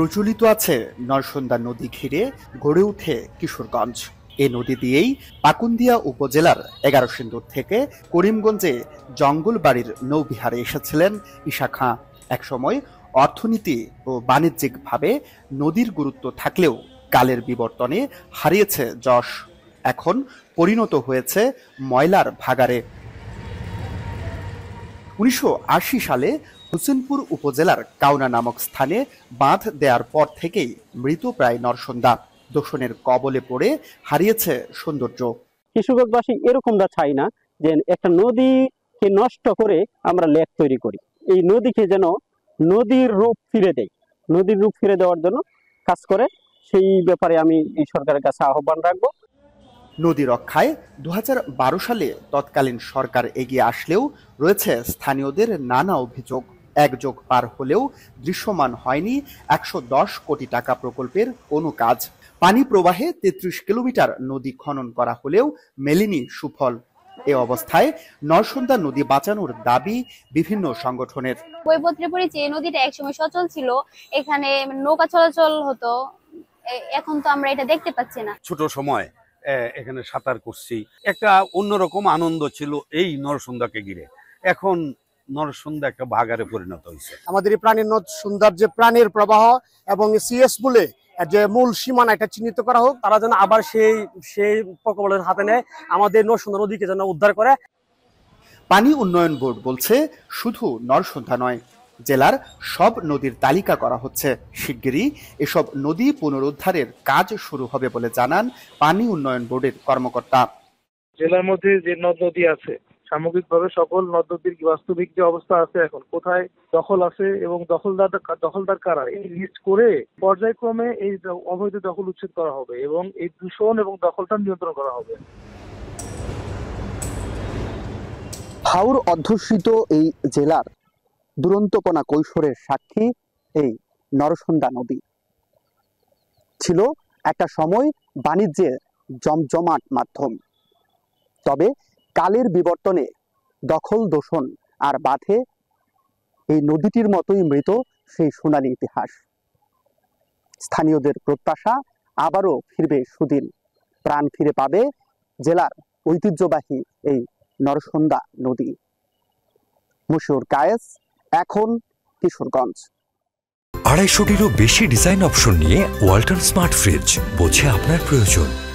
প্রচলিত আছে নরসন্দা নদী ঘিরে গড়ে ওঠে কিশোরগঞ্জ। এ নদী দিয়েই পাকুন্দিয়া উপজেলার এগারো সিন্দুর থেকে করিমগঞ্জে জঙ্গলবাড়ির নৌবিহারে এসেছিলেন ঈশা খাঁ। একসময় অর্থনীতি ও বাণিজ্যিকভাবে নদীর গুরুত্ব থাকলেও কালের বিবর্তনে হারিয়েছে যশ। এখন পরিণত হয়েছে ময়লার ভাগারে উনিশশো আশি সালে হোসেনপুর উপজেলার কাউনা নামক স্থানে বাঁধ দেওয়ার পর থেকেই মৃতপ্রায় নরসন্দা দূষণের কবলে পড়ে হারিয়েছে সৌন্দর্য। কৃষকবাসী এরকমটা চাই না যে একটা নদীকে নষ্ট করে আমরা লেক তৈরি করি। এই নদীকে যেন নদীর রূপ ফিরে দেয়। নদীর রূপ ফিরে দেওয়ার জন্য কাজ করে। সেই ব্যাপারে আমি এই সরকারের কাছে আহ্বান রাখব। নদী রক্ষায় দু হাজার বারো সালে তৎকালীন সরকার এগিয়ে আসলেও রয়েছে স্থানীয়দের নানা অভিযোগ। এক যোগ পার হলেও দৃশ্যমান হয়নি একশো দশ কোটি টাকা প্রকল্পের কোনো কাজ। পানি প্রবাহে তেত্রিশ কিলোমিটার নদী খনন করা হলেও মেলেনি সুফল। এ অবস্থায় নরসন্দা নদী বাঁচানোর দাবি বিভিন্ন সংগঠনের। বইপত্রে এই নদীটা একসময় সচল ছিল এখানে নৌকা চলাচল হতো এখন তো আমরা এটা দেখতে পাচ্ছি না। ছোট সময় আহ, এখানে সাঁতার করছি। একটা অন্যরকম আনন্দ ছিল এই নরসন্দাকে ঘিরে। এখন নরসন্দা একটা ভাগারে পরিণত হয়েছে। আমাদের এই প্রাণীর নদ সুন্দর যে প্রাণীর প্রবাহ এবং সিএস বলে যে মূল সীমানা এটা চিহ্নিত করা হোক তারা যেন আবার সেই সেই প্রকল্পের হাতে নেয় আমাদের নরসুন্দর নদীকে যেন উদ্ধার করে। পানি উন্নয়ন বোর্ড বলছে শুধু নরসন্ধ্যা নয় জেলার সব নদীর তালিকা করা হচ্ছে। শিগগিরই এসব নদী পুনরুদ্ধারের কাজ শুরু হবে বলে জানান পানি উন্নয়ন বোর্ডের কর্মকর্তা। জেলার মধ্যে যে নদ নদী আছে সামগ্রিকভাবে সকল নদ নদীর বাস্তবিক যে অবস্থা আছে এখন, কোথায় দখল আছে এবং দখলদার দখলদার কারা? এই লিস্ট করে পর্যায়ক্রমে এই অবৈধ দখল উচ্ছেদ করা হবে এবং এই দূষণ এবং দখলটা নিয়ন্ত্রণ করা হবে। হাওর অধ্যুষিত এই জেলার দুরন্তপনা কৈশোরের সাক্ষী এই নরসন্দা নদী। ছিল একটা সময় বাণিজ্যের জমজমাট মাধ্যম। তবে কালের বিবর্তনে দখল দোষণ আর বাধে এই নদীটির মতোই মৃত সেই সোনালী ইতিহাস। স্থানীয়দের প্রত্যাশা আবারও ফিরবে সুদিন। প্রাণ ফিরে পাবে জেলার ঐতিহ্যবাহী এই নরসন্দা নদী। মশুর কায়েস, এখন কিশোরগঞ্জ। আড়াইশোটিরও বেশি ডিজাইন অপশন নিয়ে ওয়াল্টন স্মার্ট ফ্রিজ বোঝে আপনার প্রয়োজন।